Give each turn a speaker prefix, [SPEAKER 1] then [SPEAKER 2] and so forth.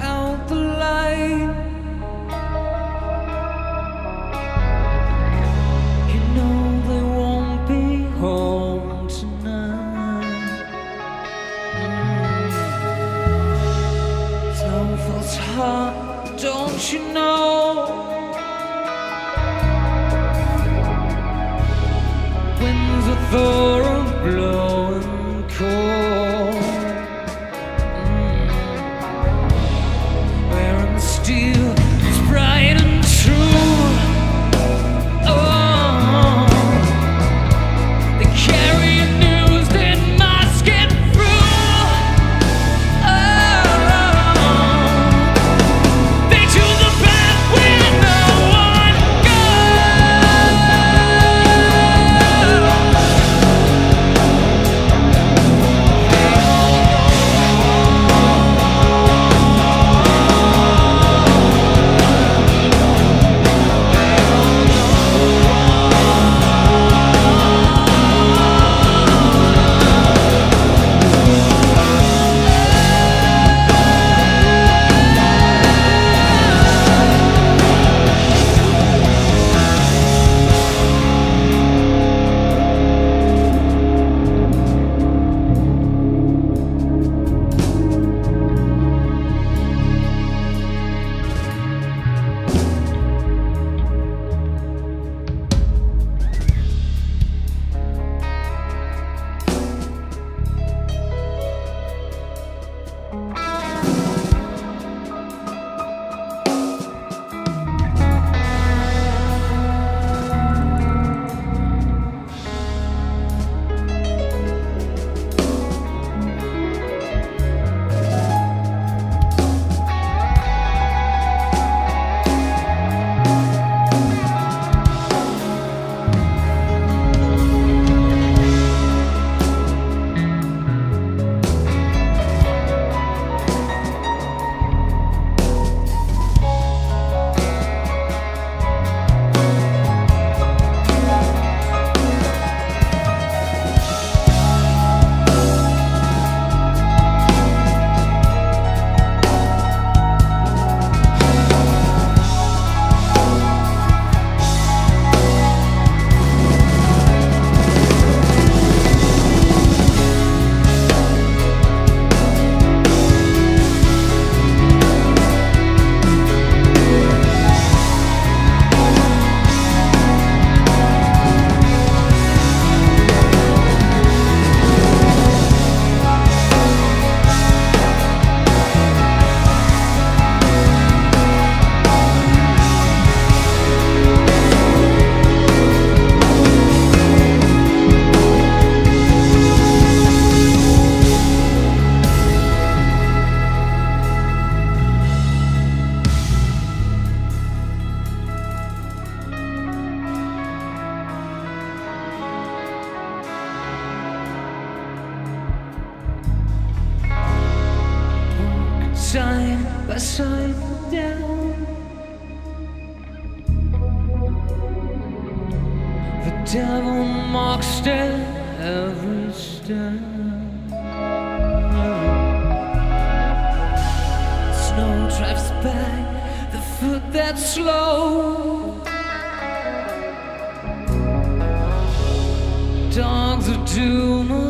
[SPEAKER 1] out the light. You know they won't be home tonight. Don't you know? Winds. unless I'm down. The devil marks down every step. Snow drives back the foot that's slow. Dogs are doomed.